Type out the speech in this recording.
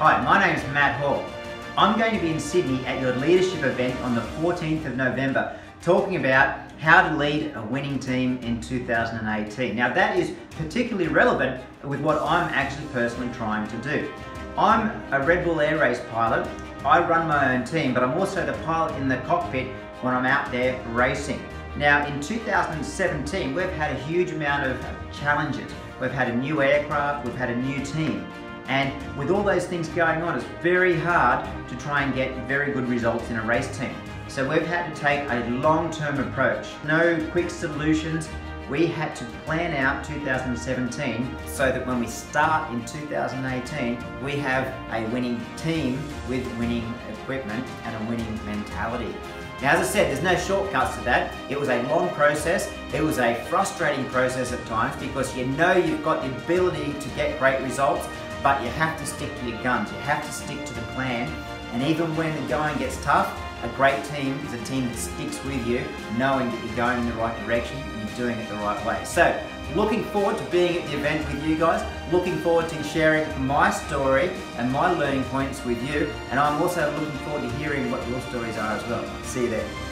Hi, my name is Matt Hall. I'm going to be in Sydney at your leadership event on the 14th of November talking about how to lead a winning team in 2018. Now that is particularly relevant with what I'm actually personally trying to do. I'm a Red Bull Air Race pilot. I run my own team, but I'm also the pilot in the cockpit when I'm out there racing. Now in 2017, we've had a huge amount of challenges. We've had a new aircraft, we've had a new team. And with all those things going on, it's very hard to try and get very good results in a race team. So we've had to take a long-term approach. No quick solutions. We had to plan out 2017 so that when we start in 2018, we have a winning team with winning equipment and a winning mentality. Now, as I said, there's no shortcuts to that. It was a long process. It was a frustrating process at times because you know you've got the ability to get great results, but you have to stick to your guns. You have to stick to the plan. And even when the going gets tough, a great team is a team that sticks with you, knowing that you're going in the right direction and you're doing it the right way. So, looking forward to being at the event with you guys, looking forward to sharing my story and my learning points with you, and I'm also looking forward to hearing what your stories are as well. See you there.